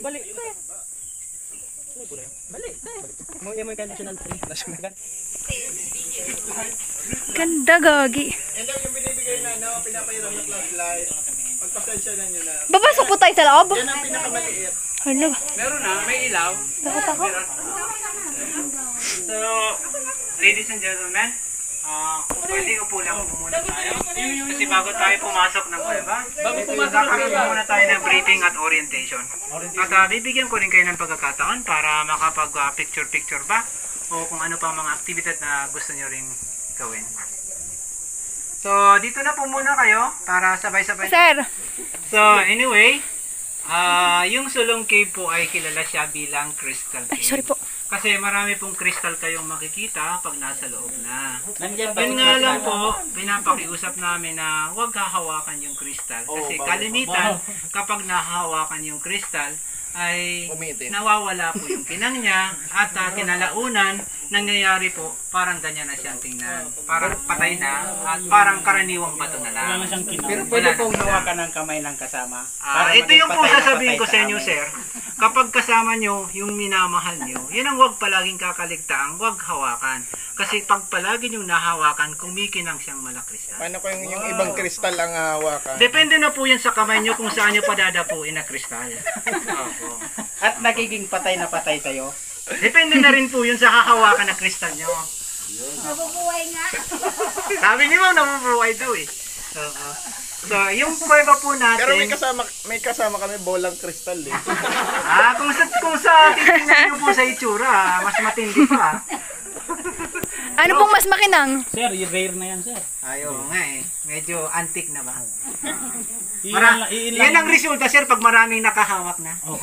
Balik. Balik. Mo yung mga national tree. National. Ganda gagi. Yan lang yung binibigay na, no, pinapahiram na flashlight. Pagpasensya na nyo na. Babasok po tayo sa loob. Yan ang pinakamaliit. Ano? Meron na, may ilaw. Takot ako. So, ladies and gentlemen, ah pwede upo lang po muna tayo. Kasi bago tayo pumasok ng kuweba, bago pumasok kakaroon muna tayo ng briefing at orientation. At ah, bibigyan ko rin kayo ng pagkakataon para makapag-picture-picture ba o kung ano pa mga aktibidad na gusto nyo ring gawin. So, dito na po muna kayo para sabay-sabay. Sir, So, anyway, ah yung Sulong Cave po ay kilala siya bilang Crystal Cave. ay sorry po. Kasi marami pong crystal kayong makikita pag nasa loob na. Nandiyan Yun nga lang po, pinapakiusap namin na huwag hahawakan yung crystal. Kasi kalimitan, kapag nahahawakan yung crystal, ay nawawala po yung kinang niya at uh, kinalaunan, nangyayari po, parang ganyan na siyang tingnan. Parang patay na at parang karaniwang bato na lang. Pero pwede pong hawakan ng kamay ng kasama. Ah, ito yung po sasabihin ko sa inyo, sir. Kapag kasama nyo yung minamahal nyo, yun ang huwag palaging kakaligtaang, huwag hawakan. Kasi pag palagi nyo nahawakan, kumikinang siyang malakristal. Paano kung yung ibang kristal ang hawakan? Depende na po yan sa kamay nyo kung saan nyo padadapuin na kristal. Opo. At nagiging patay na patay sa'yo. Depende na rin po yun sa hahawakan na kristal nyo. Nabubuhay nga. Sabi ni Ma'am, nabubuhay daw eh. Oo. So, yung kuweba po natin, Pero may kasama may kasama kami bolang kristal eh. ah, kung sa, kung sa titingnan nyo po sa itsura, mas matindi pa. Ano pong mas makinang? Sir, rare na yan, sir. Ayo nga eh. Medyo antique na ba? Mara- yan ang resulta sir pag maraming nakahawak na. Oh.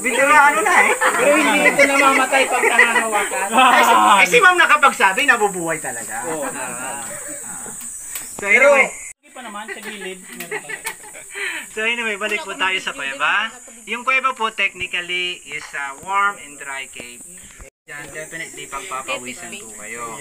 Bigla ano na eh. Pero hindi ito namamatay pag nangangawakan. Si, ay, si ma'am nakapagsabi, nabubuhay talaga. Oo. Ah, ah. So anyway, Hindi pa naman, sa gilid. so anyway, balik po tayo sa kuweba. Yung kuweba po technically is a warm and dry cave. Yan, definitely pagpapawisan po kayo.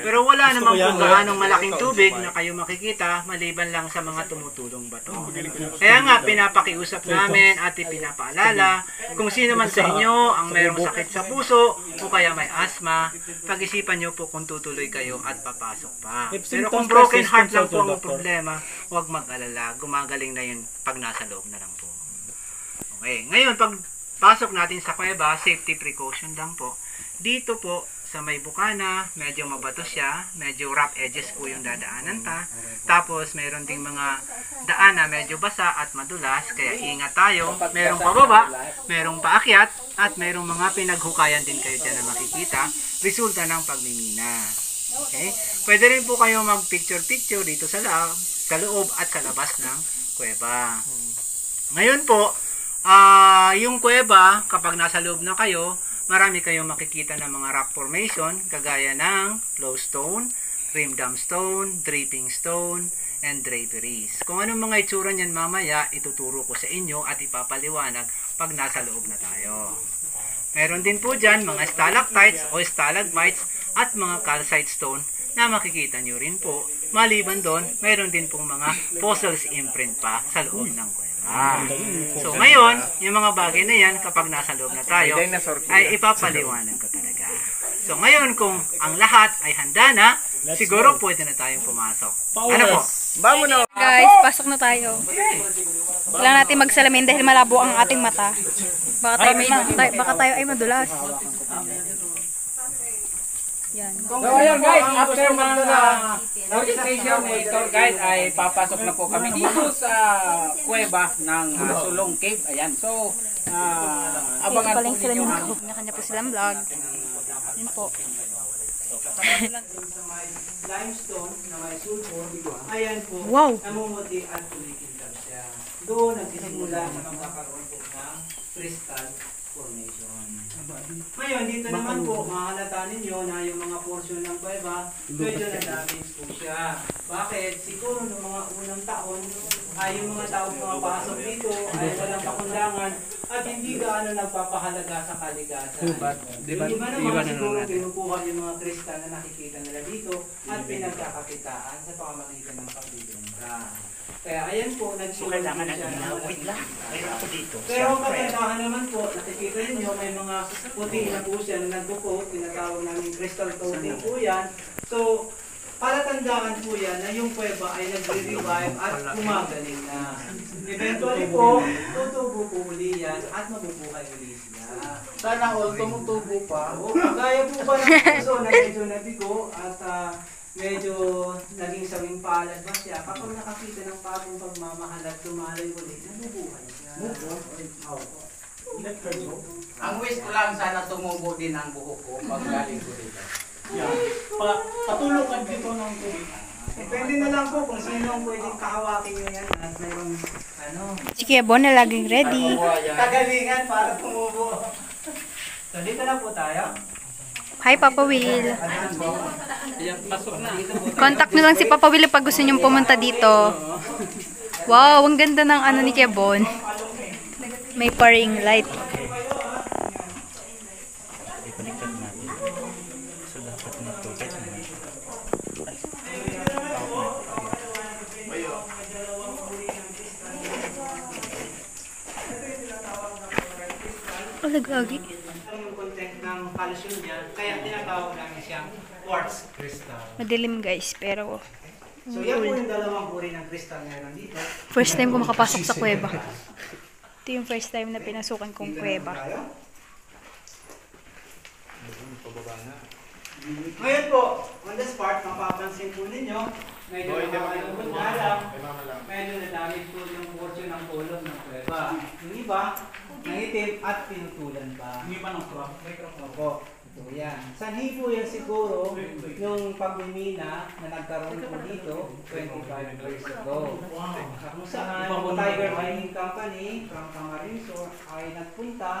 Pero wala namang po gaanong malaking tubig na kayo makikita maliban lang sa mga tumutulong bato. Kaya nga, pinapakiusap namin at ipinapaalala kung sino man sa inyo ang mayroong sakit sa puso o kaya may asthma, pag-isipan nyo po kung tutuloy kayo at papasok pa. Pero kung broken heart lang po ang problema, huwag mag-alala. Gumagaling na yun pag nasa loob na lang po. Okay, ngayon pag pasok natin sa kuweba, safety precaution lang po. Dito po sa may bukana, medyo mabato siya, medyo rough edges po yung dadaanan ta. Tapos mayroon ding mga daan na medyo basa at madulas, kaya ingat tayo. Merong pababa, merong paakyat, at merong mga pinaghukayan din kayo dyan na makikita. Resulta ng pagmimina. Okay? Pwede rin po kayo mag-picture-picture dito sa loob, sa loob at sa labas ng kuweba. Ngayon po, ah yung kuweba, kapag nasa loob na kayo, marami kayong makikita ng mga rock formation, kagaya ng flow stone, rim dam stone, dripping stone, and draperies. Kung anong mga itsura niyan mamaya, ituturo ko sa inyo at ipapaliwanag pag nasa loob na tayo. Meron din po dyan mga stalactites o stalagmites at mga calcite stone na makikita nyo rin po. Maliban doon, meron din pong mga fossils imprint pa sa loob ng kuweba. So ngayon, yung mga bagay na yan, kapag nasa loob na tayo, ay ipapaliwanag ko talaga. So ngayon, kung ang lahat ay handa na, siguro pwede na tayong pumasok. Ano po? Bamo na. Guys, pasok na tayo. Kailangan natin magsalamin dahil malabo ang ating mata. Baka tayo, may, tayo- baka tayo ay madulas. Yan. So ayun guys, after mga registration ni tour guide ay papasok na po kami dito sa kuweba ng ah, Sulong Cave. Ayan. So, ah, Ito abangan po ninyo ko. Kanya-kanya po silang vlog. Yun po. limestone na may sulfur, ayan po, Wow. namumuti at tumikintab siya. Doon nagsisimula na magkakaroon po ng crystal formation. Ngayon, dito naman po, mahalata ninyo na yung mga portion ng kuweba, medyo na-damage po siya. Bakit? Siguro noong mga unang taon ay yung mga tao pumapasok dito ay walang pakundangan at hindi gaano nagpapahalaga sa kalikasan. di ba- Yung iba iba naman na siguro natin. kinukuha yung mga kristal na nakikita nila dito at pinagkakakitaan sa pamamagitan ng pagbibenta. Kaya ayan po, nagsulat po siya ng malaking kita. Pero ang kagandahan naman po, nakikita ninyo, may mga puti na po siya na nagpo tinatawag namin crystal coating po yan. So, palatandaan po yan na yung kuweba ay nagre-revive at gumagaling na. Eventually po, tutubo po uli yan at mabubuhay uli sila. Sana all tumutubo pa. Oo, kagaya po ba ng puso na medyo nabigo at ah, medyo naging sawing palad ba siya, kapag nakakita ng bagong pagmamahal at tumalay uli, nabubuhay siya. Oo. Ang wish ko lang sana tumubo din ang buhok ko pag galing ko dito. Pa, patulukan dito ng tubig. Depende na lang po kung sino ang pwedeng kahawakin nyo yan at mayroong ano, Si Kuya Bon na laging ready. kagalingan para tumubo. So dito na po tayo. Hi, Papa Will. Ayan, pasok na. Contact nyo lang si Papa Will pag gusto nyo pumunta dito. Wow, ang ganda ng ano ni Kuya Bon. May paring light. Alagagi. Ito yung content ng calcium niya, kaya tinatawag namin siyang quartz crystal. Madilim guys, pero So yan po yung dalawang uri ng crystal na nandito. first time ko makapasok sa kuweba. Ito yung first time na pinasukan kong kuweba. Ngayon po, on the spot, mapapansin po ninyo, medyo nakakalungkot nga lang, medyo nadamit po yung portion ng kolong ng kuweba. Yung iba, nangitim at pinutulan pa. Hindi pa ng crop. Opo, ito yan. Sanhi po yan siguro yung pagmimina na nagkaroon po dito 25 years ago. Kung saan Tiger Mining Company from Camarinesor ay nagpunta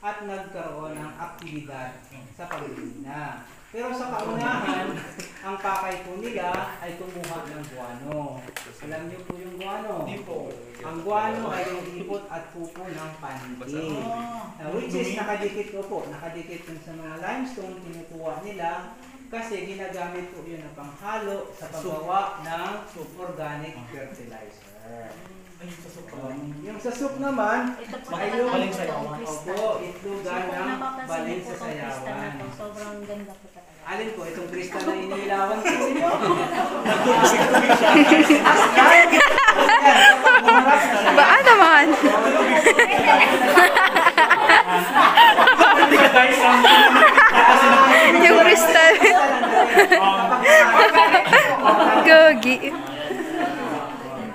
at nagkaroon ng aktibidad sa pagmimina. Pero sa kaunahan, ang pakay po nila ay kumuha ng guano. Alam niyo po yung guano? Ang guano ay yung ipot at pupo ng pandi. Uh, which is nakadikit ko po, nakadikit yun sa mga limestone, kinukuha nila kasi ginagamit po yun na panghalo sa paggawa ng organic fertilizer. Um, yung sa soup naman, ay yung Baling sayawan. Opo, itlugan ng baling sa sayawan. Sobrang ganda po talaga. Alin po, itong kristal na inilawan ko ninyo? Baan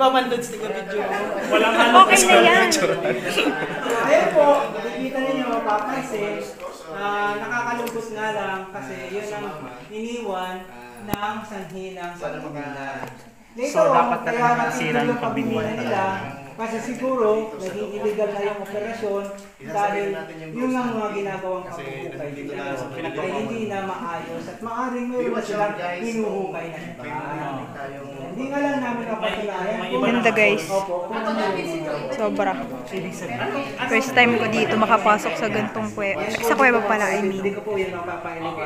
Pamandod sa video. Okay na yan. Ayun po, nakikita ninyo, mapapansin, ah, nakakalungkot nga lang kasi yun ang iniwan ng sanhi ng pagmimina. So, dapat talaga kaya masira yung pagmimina talaga. Kasi siguro, naging illegal na yung operasyon dahil yung ang mga ginagawang pagkukay dito ay hindi na maayos at maaaring mayroon na silang hinuhukay na iba. Hindi nga lang namin napatunayan. Ganda, guys. Kung ano Sobra. First time ko dito makapasok sa gantong kuweba. Sa kuweba pala, I mean. Yun.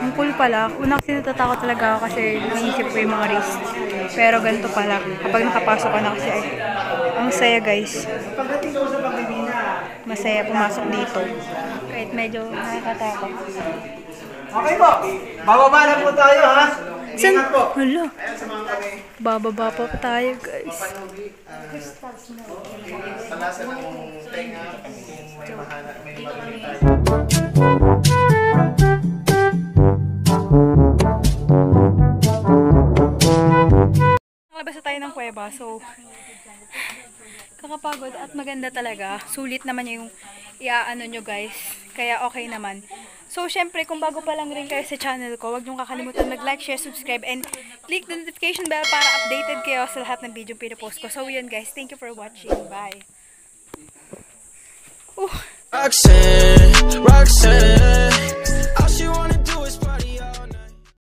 Ang cool pala. Una kasi natatakot talaga ako kasi naisip ko yung mga risk. Pero ganito pala. Kapag nakapasok ka na kasi ay, ang saya guys. Pagdating ko sa pagmimina, Masaya pumasok dito. Kahit medyo nakakatakot. okay po, bababa na po tayo ha. San? Hala. Bababa pa pa tayo guys. Salasan ng tenga may mahana, may tayo. Nakalabas na tayo ng kuweba, so kakapagod at maganda talaga. Sulit naman yung iaano nyo guys. Kaya okay naman. So, syempre, kung bago pa lang rin kayo sa channel ko, huwag niyong kakalimutan mag-like, share, subscribe, and click the notification bell para updated kayo sa lahat ng video pinapost ko. So, yun guys. Thank you for watching. Bye! Roxanne, Roxanne.